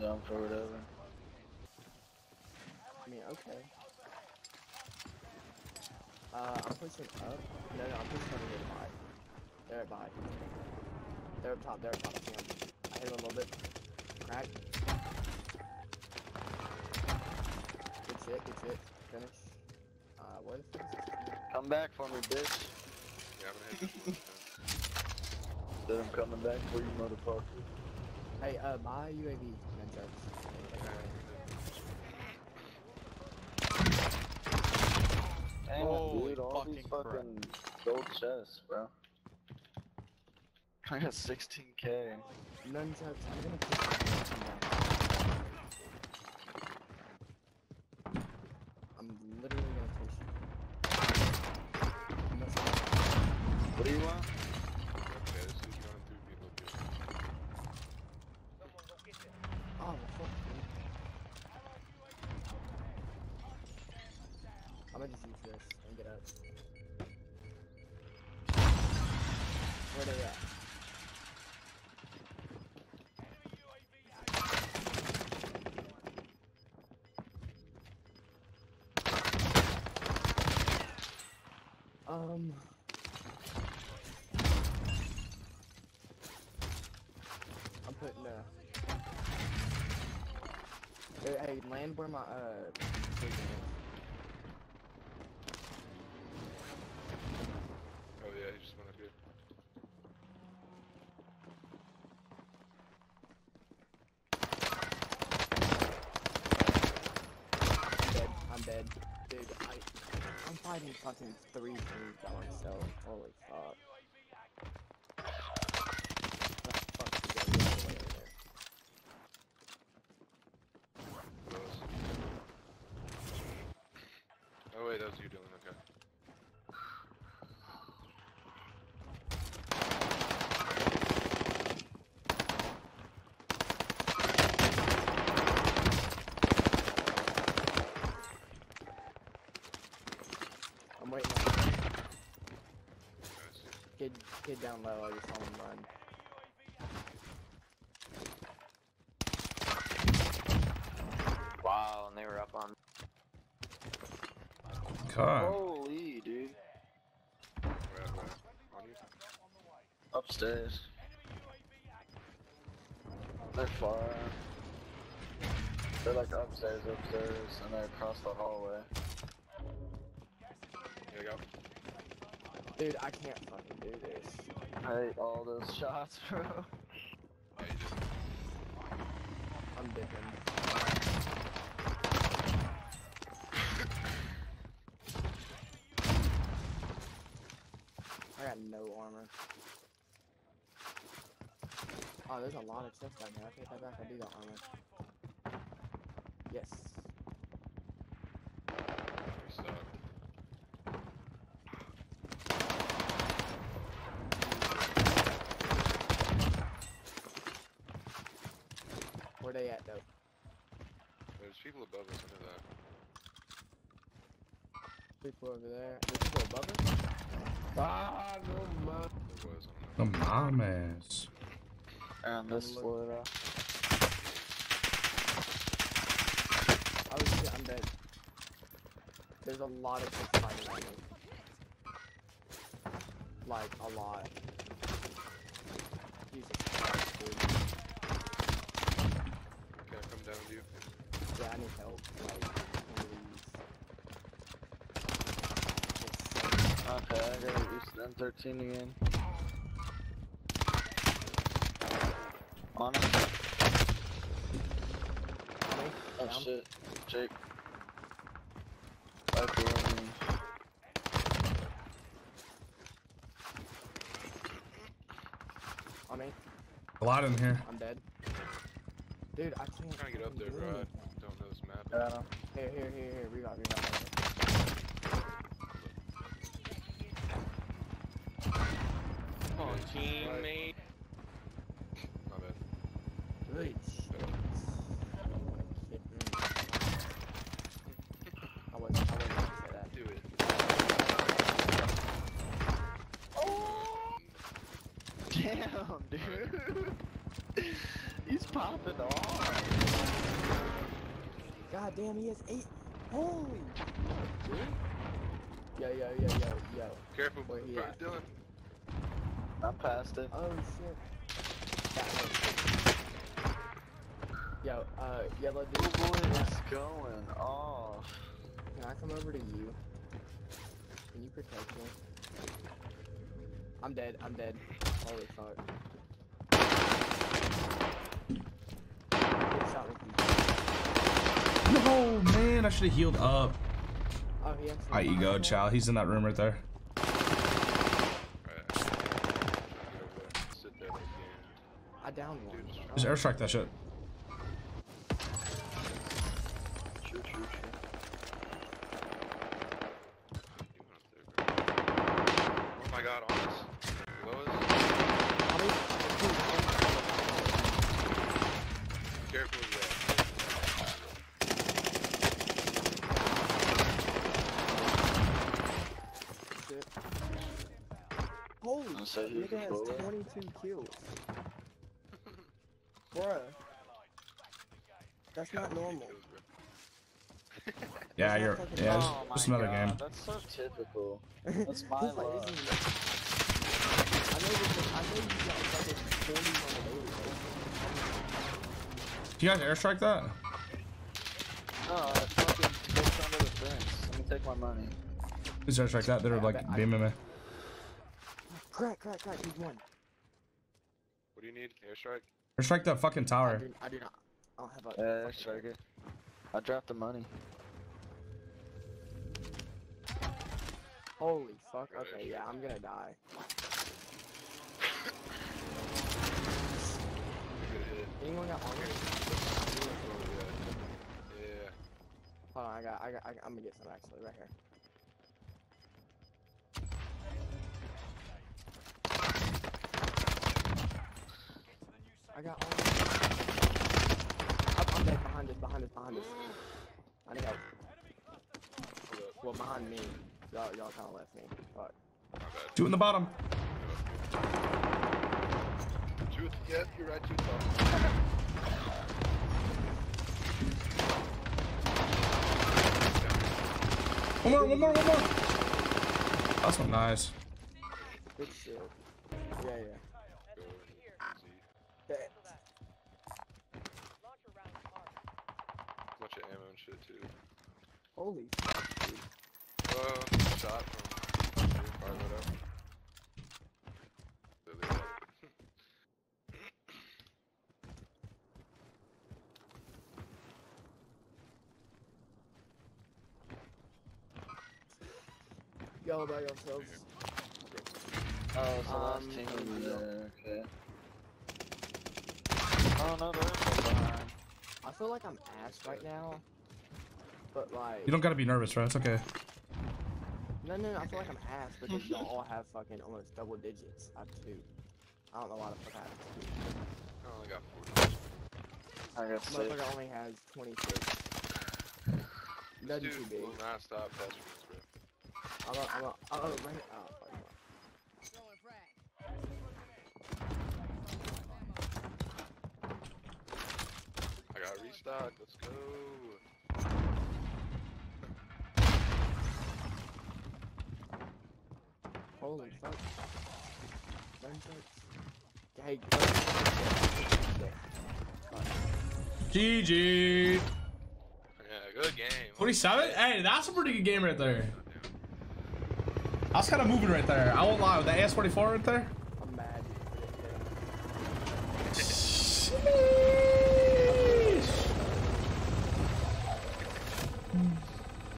Down for whatever. I mean, okay. Uh, I'm pushing up. No, no, I'm pushing over here to buy. They're at buy. They're up top, they're up top. I see 'em. I hit 'em a little bit. Crack. Good shit, good shit. Finish. Uh, where the fuck is this? Come back for me, bitch. Yeah, I'm gonna hit this one. Said I'm coming back for you, motherfucker. Hey, uh, my UAV, nunchucks. Damn, Holy dude, all these fucking crap. gold chests, bro. I got 16k. Nunchucks, I'm gonna Um. I'm putting. Hey, hey, land where my uh. station is. Oh yeah, he just went up here. I'm dead. I'm dead. Dude, I, I'm fighting fucking three teams by myself. Holy fuck. Oh wait, that was you doing okay. Kid, kid down low. I just saw him run. Wow, and they were up on. God. Holy, dude. Where at, where at? On you? Upstairs. They're far. They're like upstairs, upstairs, and they're across the hallway. Here you go. Dude, I can't fucking do this. I hate all those shots, bro. Yeah, you did. I'm dipping. I got no armor. Oh, there's a lot of chests down here. I take that back. I do got armor. Yes. They at though? There's people above us under that. People over there. There's people above us. Ah, no man. There was, The don't mom ass. And this Look. Florida. Oh shit, I'm dead. There's a lot of kids fighting on me. Like, a lot. Jesus Christ, dude. Can I down with you? Yeah, I need help. Like. Okay, I gotta use the M13 again. On it. Oh down. shit. Jake. Right below me. On me. A lot in here. I'm dead. Dude, I can't. I'm trying to get up there, do bro. I don't know this map. Got him. Here, here, here, here. Revive, revive. Come on, teammate. My bad. Good shit. I wasn't, I wasn't gonna say that. Do it. Oh! Damn, dude. He's popping off. God damn, he has eight. Holy. Really? Yo, yo, yo, yo, yo. Careful, Where he bro, at? Dylan. I'm past it. Oh shit. That one. Yo, uh, yellow Oh boy, it's going off. Can I come over to you? Can you protect me? I'm dead. I'm dead. Holy fuck. Good shot with you. No, man, I should have healed up. Oh, he actually. I ego, chow. He's in that room right there. Alright. Get over there. Sit there again. I downed one. Dude, just Just airstrike that shit. Oh my god, on us. Below us. How many- dude, Careful with that. shit. Holy I'll say shit, you nigga has pull 22 kills. Bruh. That's not normal. Yeah, not you're. fucking- Yeah, it's oh just another god, game. That's so typical. That's my like, luck. I know this, I know you got fucking 40 on the daily, Do you guys airstrike that? No, I fucking pushed under the fence. Let me take my money. Please airstrike that. They're like bet I- beaming me. Crack, crack, crack, he's one. What do you need? Airstrike? Airstrike that fucking I tower. do, I do not. I don't have a. Yeah, strike it. I dropped the money. Holy fuck. Okay, yeah, I'm gonna die. Anyone got armor? Yeah. Hold on, I got, I got, I got, I'm gonna get some actually, right here. I got armor. Up, I'm dead behind us, behind us, behind us. I think I, Hold up. well, behind me. Y'all, y'all kinda left me. Fuck. Two in the bottom. Two, yeah, you're right, two top. One more, one more, one more. That's one nice. Good shit. Yeah, yeah. Go easy. That, Bunch of ammo and shit too. holy fuck, dude. Uh, shot from fire that up. There they. Y'all by yourselves. Oh, it's the last Um, team over over here. there. Okay. Oh no, there's one behind. I feel like I'm ass right now. But like, You don't gotta be nervous, bro. It's okay. no, no, no, I feel like I'm ass because y'all all have fucking almost double digits. I have two. I don't know why the fuck I have two. I only got 40. I got six. Motherfucker only has 26. Nothing too Dude big. will not stop passing this, bro. I'm a, I'm a, I'm a, right, oh, fuck. I got restock. Let's go. Holy fuck. Hey, GG. Yeah, good game. 47? Hey, that's a pretty good game right there. I was kind of moving right there. I won't lie. With that AS44 right there. I'm mad. Sheesh.